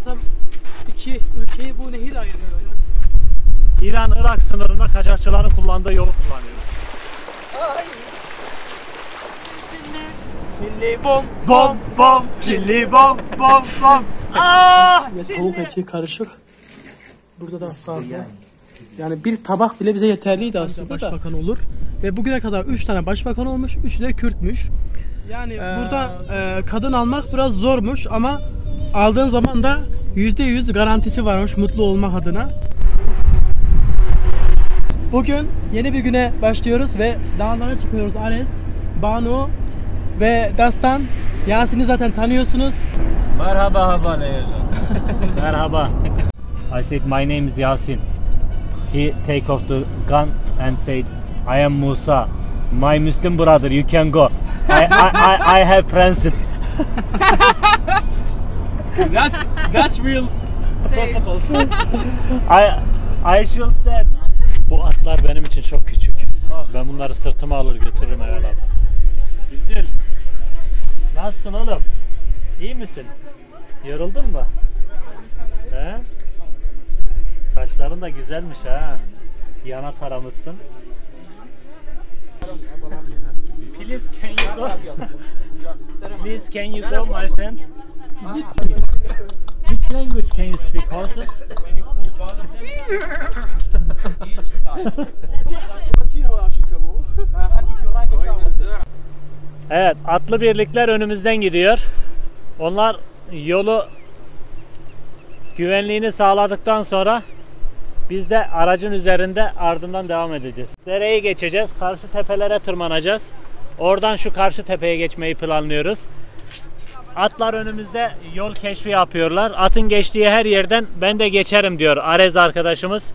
Sanırsam iki ülkeyi bu nehir ayırıyor. İran-Irak sınırında kaçakçıların kullandığı yolu kullanıyoruz. Milli bom. Bom bom çilli bom bom bom. Aa! Ve tavuk eti karışık. Burada da farklı. Yani bir tabak bile bize yeterliydi aslında başbakan olur. Ve bugüne kadar 3 tane başbakan olmuş, 3'ü de Kürtmüş. Yani burada e, kadın almak biraz zormuş ama aldığın zaman da %100 garantisi varmış mutlu olmak adına. Bugün yeni bir güne başlıyoruz ve dağlara çıkıyoruz Ares, Banu ve Dastan. Yasin'i zaten tanıyorsunuz. Merhaba Havale Yazan. Merhaba. I said my name is Yasin. He take off the gun and said I am Musa. My Muslim brother, you can go. I I I, I have principle. That's that's real principles. I I should that. Bu atlar benim için çok küçük. Ben bunları sırtıma alır götürürüm abla. Bildil. Nasılsın oğlum? İyi misin? Yoruldun mu? He? Saçların da güzelmiş ha. Yana taramışsın. Please can you go? Please can you go my friend? Which language can you speak horses? Evet, atlı birlikler önümüzden gidiyor. Onlar yolu güvenliğini sağladıktan sonra biz de aracın üzerinde ardından devam edeceğiz. Dereyi geçeceğiz, karşı tepelere tırmanacağız. Oradan şu karşı tepeye geçmeyi planlıyoruz. Atlar önümüzde yol keşfi yapıyorlar. Atın geçtiği her yerden ben de geçerim diyor Arez arkadaşımız.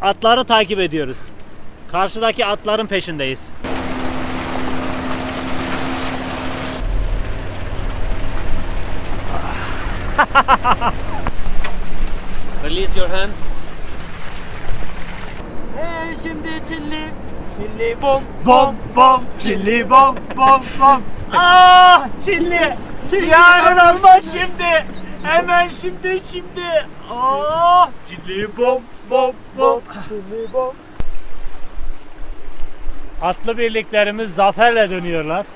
Atları takip ediyoruz. Karşıdaki atların peşindeyiz. Release your hands. Hey şimdi çilli, çilli bom. Bom bom çilli bom bom bom. Ah çilli. Yarın olmaz şimdi. Hemen şimdi şimdi. Ah çilli bom bom bom. Çilli bom. Atlı birliklerimiz zaferle dönüyorlar.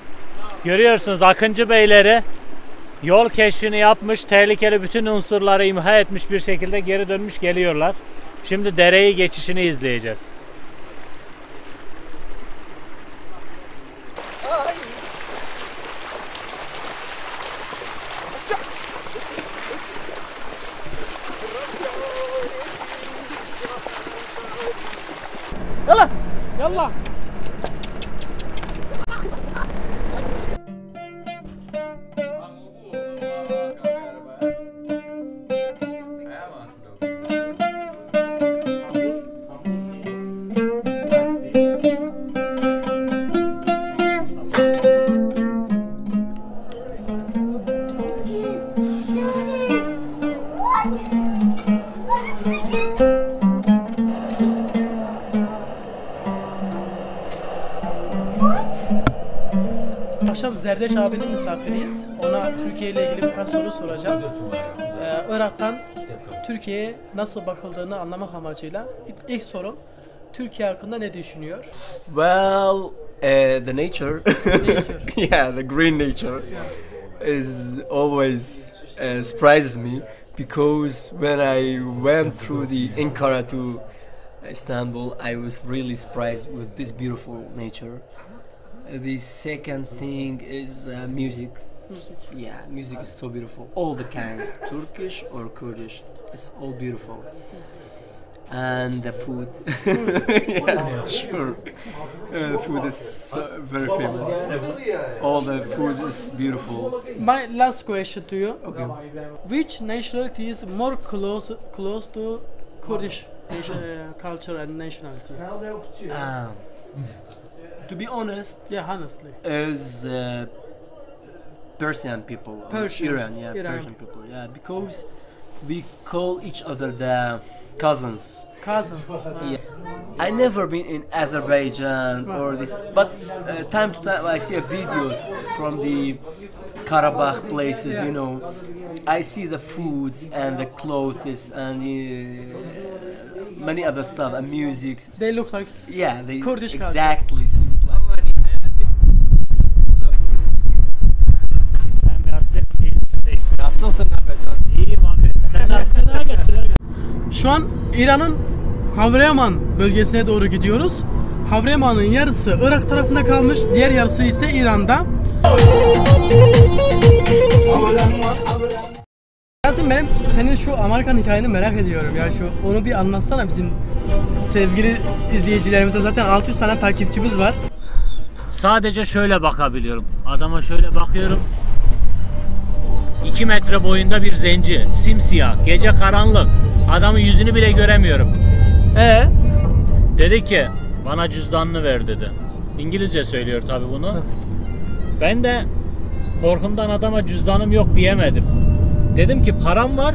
Görüyorsunuz Akıncı Beyleri yol keşfini yapmış, tehlikeli bütün unsurları imha etmiş bir şekilde geri dönmüş geliyorlar. Şimdi dereyi geçişini izleyeceğiz. يلا. Zerdeş abinin misafiriyiz. Ona Türkiye ile ilgili birkaç soru soracağım. Ee, Irak'tan Türkiye'ye nasıl bakıldığını anlamak amacıyla ilk, sorum Türkiye hakkında ne düşünüyor? Well, uh, the nature, Nature. yeah, the green nature, is always uh, surprises me because when I went through the Ankara to Istanbul, I was really surprised with this beautiful nature. The second thing is uh, music. Yeah, music is so beautiful. All the kinds, Turkish or Kurdish, it's all beautiful. And the food, yeah, sure. Uh, food is so, very famous. All the food is beautiful. My last question to you. Okay. Which nationality is more close close to Kurdish nation, uh, culture and nationality? Um, to be honest, Yeah, honestly. As uh, Persian people, or Persian, Iran, yeah, Iran. Persian people, yeah, because we call each other the cousins. Cousins. Yeah. I never been in Azerbaijan or this, but uh, time to time I see videos from the Karabakh places, you know, I see the foods and the clothes and uh, many other stuff and music. They look like Yeah, they Kurdish culture. exactly seems like. Nasılsın? İyiyim abi. Sen nasılsın? Geç. Şu an İran'ın Havreman bölgesine doğru gidiyoruz. Havreman'ın yarısı Irak tarafında kalmış, diğer yarısı ise İran'da. Yasin benim senin şu Amerikan hikayeni merak ediyorum ya şu onu bir anlatsana bizim sevgili izleyicilerimize zaten 600 tane takipçimiz var. Sadece şöyle bakabiliyorum. Adama şöyle bakıyorum. 2 metre boyunda bir zenci. Simsiyah. Gece karanlık. Adamın yüzünü bile göremiyorum. E Dedi ki bana cüzdanını ver dedi. İngilizce söylüyor tabi bunu. Ben de korkumdan adama cüzdanım yok diyemedim. Dedim ki param var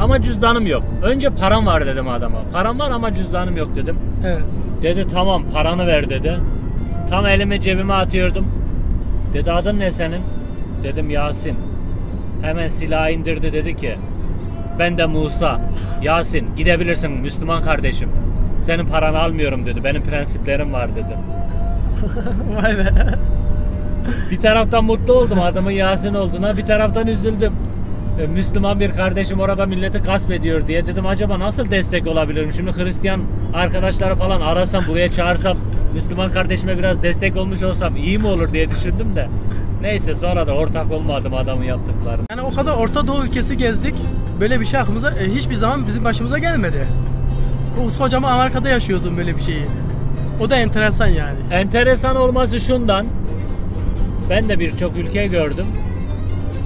ama cüzdanım yok. Önce param var dedim adama. Param var ama cüzdanım yok dedim. evet. Dedi tamam paranı ver dedi. Tam elimi cebime atıyordum. Dedi adın ne senin? Dedim Yasin. Hemen silahı indirdi dedi ki ben de Musa. Yasin gidebilirsin Müslüman kardeşim. Senin paranı almıyorum dedi. Benim prensiplerim var dedi. Vay be. Bir taraftan mutlu oldum adamın Yasin olduğuna. Bir taraftan üzüldüm. E, Müslüman bir kardeşim orada milleti gasp ediyor diye dedim acaba nasıl destek olabilirim? Şimdi Hristiyan arkadaşları falan arasam buraya çağırsam Müslüman kardeşime biraz destek olmuş olsam iyi mi olur diye düşündüm de. Neyse sonra da ortak olmadım adamın yaptıklarına. Yani o kadar Orta Doğu ülkesi gezdik. Böyle bir şey aklımıza e, hiçbir zaman bizim başımıza gelmedi. Kocaman Amerika'da yaşıyorsun böyle bir şeyi. O da enteresan yani. Enteresan olması şundan. Ben de birçok ülke gördüm.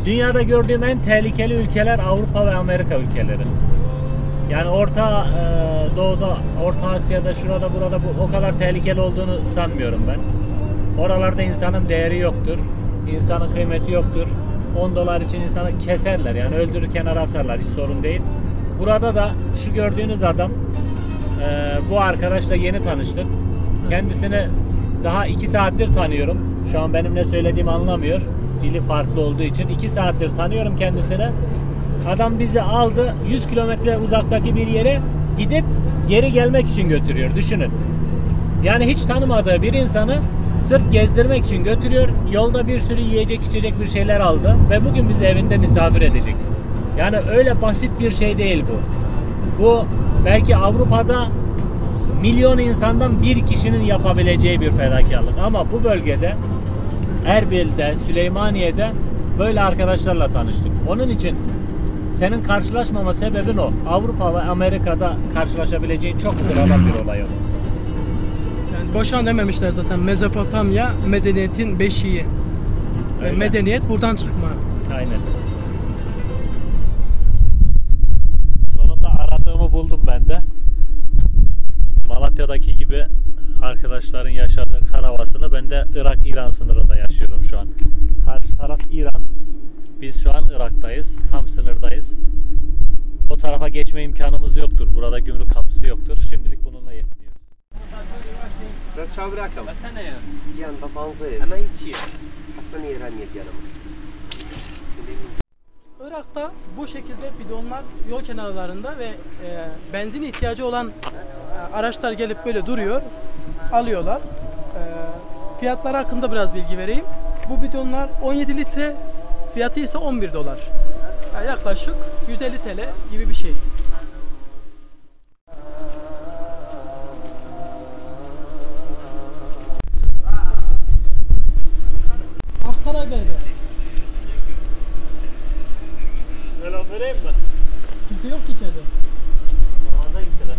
Dünyada gördüğüm en tehlikeli ülkeler Avrupa ve Amerika ülkeleri. Yani Orta e, Doğu'da, Orta Asya'da, şurada burada bu o kadar tehlikeli olduğunu sanmıyorum ben. Oralarda insanın değeri yoktur. İnsanın kıymeti yoktur. 10 dolar için insanı keserler yani öldürür kenara atarlar hiç sorun değil. Burada da şu gördüğünüz adam e, bu arkadaşla yeni tanıştık. Kendisini daha 2 saattir tanıyorum. Şu an benim ne söylediğimi anlamıyor. Dili farklı olduğu için 2 saattir tanıyorum kendisini. Adam bizi aldı 100 kilometre uzaktaki bir yere gidip geri gelmek için götürüyor. Düşünün. Yani hiç tanımadığı bir insanı sırf gezdirmek için götürüyor. Yolda bir sürü yiyecek içecek bir şeyler aldı ve bugün bizi evinde misafir edecek. Yani öyle basit bir şey değil bu. Bu belki Avrupa'da milyon insandan bir kişinin yapabileceği bir fedakarlık. Ama bu bölgede Erbil'de, Süleymaniye'de böyle arkadaşlarla tanıştık. Onun için senin karşılaşmama sebebin o. Avrupa ve Amerika'da karşılaşabileceğin çok sıradan bir olay o. Yani boşan dememişler zaten Mezopotamya medeniyetin beşiği. Öyle. medeniyet buradan çıkma. Aynen. Irak'taki gibi arkadaşların yaşadığı kar havasını ben de Irak-İran sınırında yaşıyorum şu an. Karşı taraf İran. Biz şu an Irak'tayız. Tam sınırdayız. O tarafa geçme imkanımız yoktur. Burada gümrük kapısı yoktur. Şimdilik bununla yetiniyor. Сначала раком. Ян по банзе. Она içi. Hasan İran yanıma. Irak'ta bu şekilde bidonlar yol kenarlarında ve e, benzin ihtiyacı olan araçlar gelip böyle duruyor, alıyorlar. E, fiyatları hakkında biraz bilgi vereyim. Bu bidonlar 17 litre, fiyatı ise 11 dolar. Yani yaklaşık 150 TL gibi bir şey. Aksaray Berber. Selam vereyim mi? Kimse yok ki içeride. Namaza gittiler.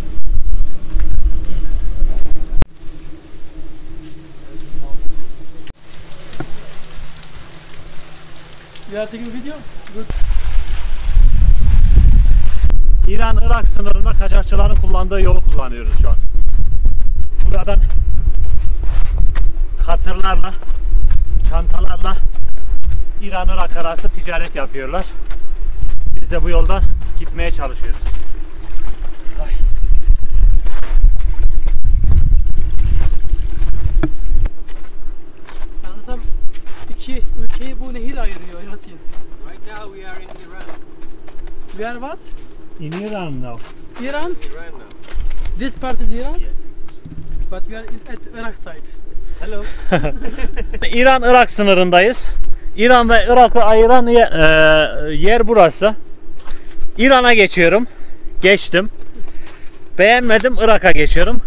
Ziyarete gibi video. Good. İran-Irak sınırında kaçakçıların kullandığı yolu kullanıyoruz şu an. Buradan katırlarla, çantalarla İran-Irak arası ticaret yapıyorlar. Biz de bu yoldan gitmeye çalışıyoruz. Ay. Sanırsam iki ülkeyi bu nehir ayırıyor Yasin. Right now we are in Iran. We are what? In Iran now. Iran? Iran now. This part is Iran? Yes. But we are in, at Iraq side. Hello. İran-Irak sınırındayız. İran ve Irak'ı ayıran ye- e, yer burası. İran'a geçiyorum. Geçtim. Beğenmedim Irak'a geçiyorum.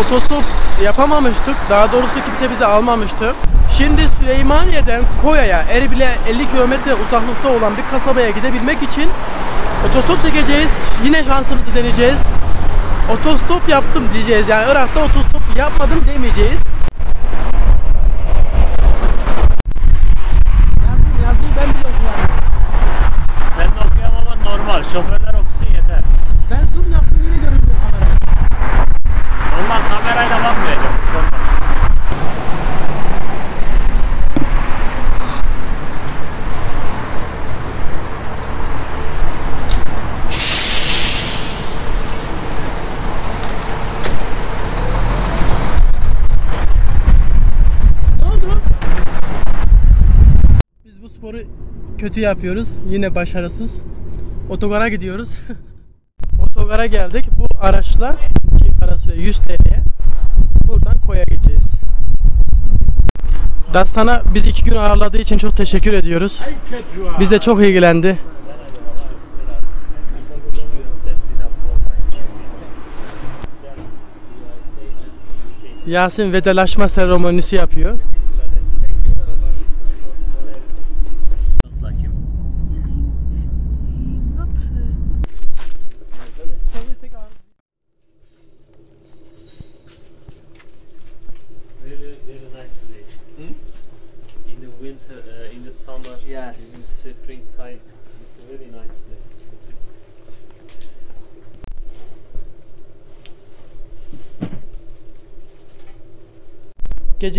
Otostop yapamamıştık. Daha doğrusu kimse bizi almamıştı. Şimdi Süleymaniye'den Koya'ya, Erbil'e 50 kilometre uzaklıkta olan bir kasabaya gidebilmek için otostop çekeceğiz. Yine şansımızı deneyeceğiz. Otostop yaptım diyeceğiz. Yani Irak'ta otostop yapmadım demeyeceğiz. Yazın, yazıyı ben biliyorum yani. Senin okuyamaman normal. Şoförler okusun yeter. Ben zoom yaptım yine görünmüyor kamera. Normal kamerayla bakmayacak. Bir şey olmaz. Ne oldu? Biz bu sporu kötü yapıyoruz. Yine başarısız. Otogara gidiyoruz. Otogara geldik. Bu araçla ki parası 100 TL'ye buradan koya geçeceğiz. Dastan'a biz iki gün ağırladığı için çok teşekkür ediyoruz. Biz de çok ilgilendi. Yasin vedalaşma seremonisi yapıyor. Bakayım. Really, really nice place. In the winter, uh, in the summer, Yes. in the springtime, it's a very nice place.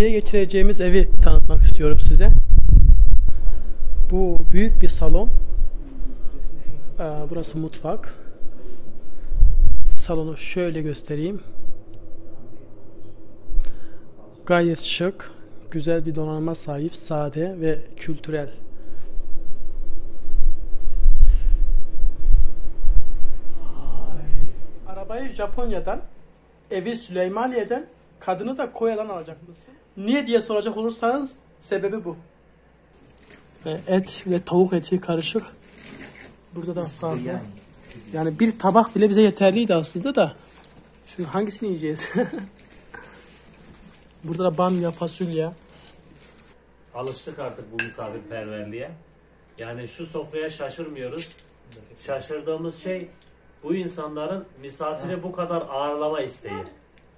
Geceye geçireceğimiz evi tanıtmak istiyorum size. Bu büyük bir salon. Ee, Burası mutfak. Salonu şöyle göstereyim. Gayet şık, güzel bir donanıma sahip, sade ve kültürel. Arabayı Japonya'dan, evi Süleymaniye'den, kadını da Koya'dan alacak mısın? Niye diye soracak olursanız sebebi bu. Ve et ve tavuk eti karışık. Burada da farklı. Yani bir tabak bile bize yeterliydi aslında da. Şimdi hangisini yiyeceğiz? Burada da bamya, fasulye. Alıştık artık bu misafirperverliğe. Yani şu sofraya şaşırmıyoruz. Şaşırdığımız şey bu insanların misafiri bu kadar ağırlama isteği.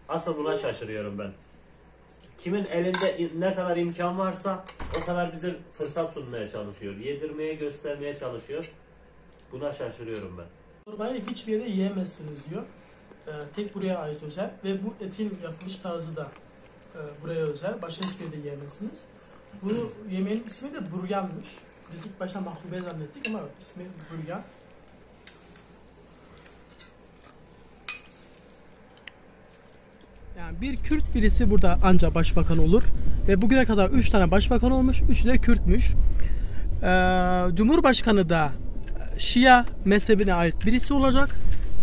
Asıl buna şaşırıyorum ben. Kimin elinde ne kadar imkan varsa o kadar bize fırsat sunmaya çalışıyor. Yedirmeye, göstermeye çalışıyor. Buna şaşırıyorum ben. Çorbayı hiçbir yerde yiyemezsiniz diyor. Ee, tek buraya ait özel ve bu etin yapılış tarzı da e, buraya özel. Başka hiçbir yerde yiyemezsiniz. Bu yemeğin ismi de buryanmış. Biz ilk başta mahlube zannettik ama ismi buryan. Yani bir Kürt birisi burada anca başbakan olur. Ve bugüne kadar 3 tane başbakan olmuş. Üçü de Kürtmüş. Ee, Cumhurbaşkanı da Şia mezhebine ait birisi olacak.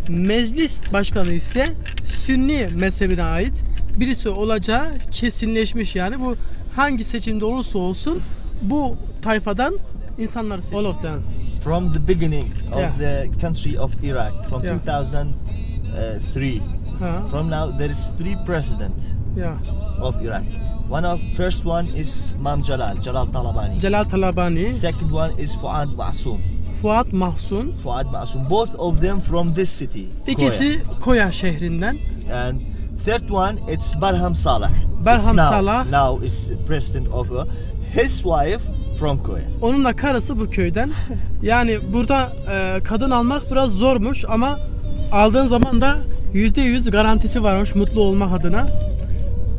Meclis başkanı ise Sünni mezhebine ait birisi olacağı kesinleşmiş yani. Bu hangi seçimde olursa olsun bu tayfadan insanları seçiyor. All of them. from the beginning of Yeah. the country of Iraq from Yeah. 2003 Ha, from now there is three president ya. of Iraq one of first one is Mam Jalal Jalal Talabani Celal Talabani, second one is Fuad Ma'soum Fuat Mahsun. Fuad Ma'soum both of them from this city İkisi Koya şehrinden. Koya. and third one it's Barham Salah Barham now, Salah. now is president of uh, his wife from Koya Onun da karısı bu köyden. Yani burada e, kadın almak biraz zormuş ama aldığın zaman da %100 garantisi varmış mutlu olmak adına.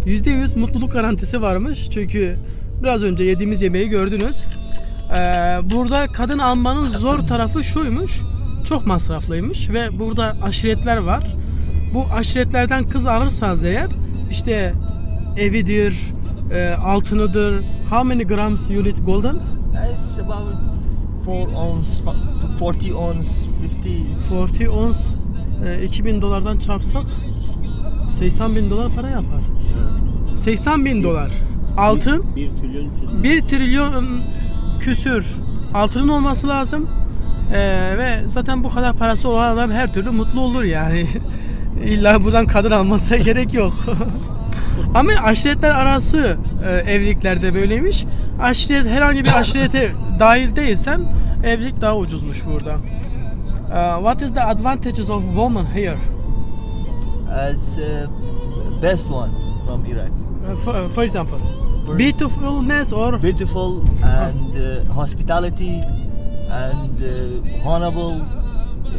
%100 mutluluk garantisi varmış. Çünkü biraz önce yediğimiz yemeği gördünüz. Ee, burada kadın almanın zor tarafı şuymuş. Çok masraflıymış ve burada aşiretler var. Bu aşiretlerden kız alırsanız eğer işte evidir, e, altınıdır. How many grams you need golden? It's about 4 ounce, fi- 40 ounce, 50. It's 40 ons e, 2000 dolardan çarpsak 80 bin dolar para yapar. 80 bin dolar. Altın 1 trilyon çizim. 1 trilyon küsür altının olması lazım. Ee, ve zaten bu kadar parası olan adam her türlü mutlu olur yani. İlla buradan kadın almasına gerek yok. Ama aşiretler arası e, evliliklerde böyleymiş. Aşiret herhangi bir aşirete dahil değilsen evlilik daha ucuzmuş burada. Uh, what is the advantages of woman here? as uh, best one from Iraq. Uh, for, for example, beautifulness or beautiful and uh, hospitality and uh, honorable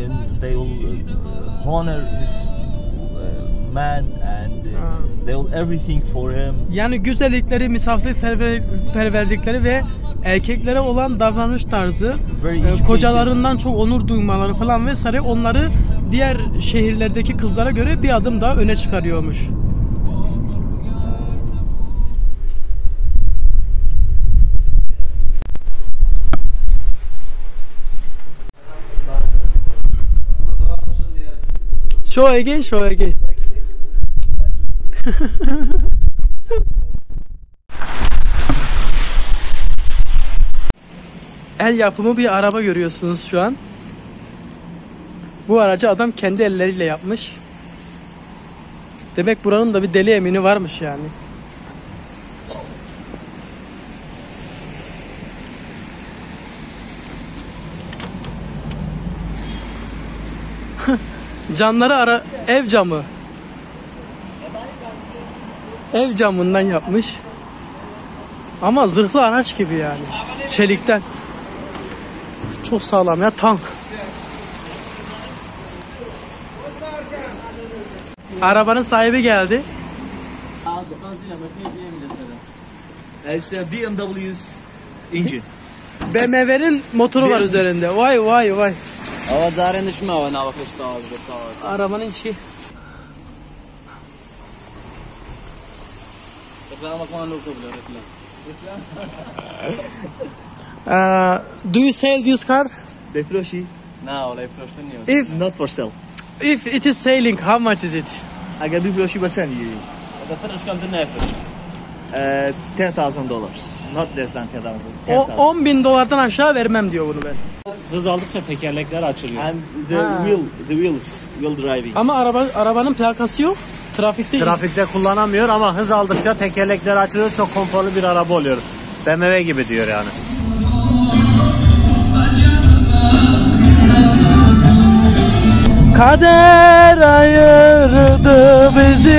and they will uh, honor this uh, man and uh, Ah. they will everything for him Yani güzellikleri, misafirperverlikleri ve erkeklere olan davranış tarzı, e, kocalarından çok onur duymaları falan vesaire onları diğer şehirlerdeki kızlara göre bir adım daha öne çıkarıyormuş. Show again, show again. El yapımı bir araba görüyorsunuz şu an. Bu aracı adam kendi elleriyle yapmış. Demek buranın da bir deli emini varmış yani. Camları ara ev camı. Ev camından yapmış. Ama zırhlı araç gibi yani. Çelikten. Çok sağlam ya tank. Arabanın sahibi geldi. a BMW's engine BMW'nin motoru var üzerinde. Vay vay vay. Awadaren nishma wa na wakishta wa Arabanın içi. Reklama nuko bile reklam. Uh, do you sell this car? Na wala ifroshtan yo. If not for sale if it is selling, how much is it? But send you Da finish kam tinafir. uh, ten thousand dollars not less than ten thousand O 10 bin dolardan aşağı vermem diyor bunu ben. Hız aldıkça tekerlekler açılıyor. and the Ha. wheel the wheels wheel driving Ama araba arabanın plakası yok. Trafikte Trafikte kullanamıyor ama hız aldıkça tekerlekler açılıyor. Çok konforlu bir araba oluyor. BMW gibi diyor yani. Kader ayırdı bizi.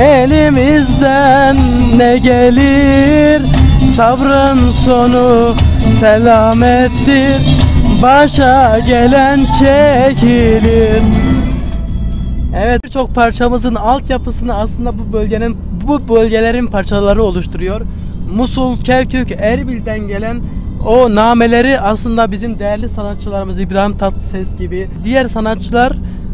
Elimizden ne gelir? Sabrın sonu selamettir. Başa gelen çekilir. Evet birçok parçamızın altyapısını aslında bu bölgenin bu bölgelerin parçaları oluşturuyor. Musul, Kerkük, Erbil'den gelen o nameleri aslında bizim değerli sanatçılarımız İbrahim Tatlıses gibi diğer sanatçılar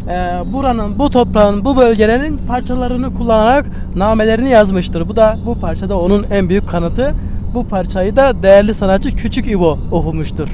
e, buranın, bu toprağın, bu bölgelerin parçalarını kullanarak namelerini yazmıştır. Bu da bu parçada onun en büyük kanıtı. Bu parçayı da değerli sanatçı Küçük İbo okumuştur.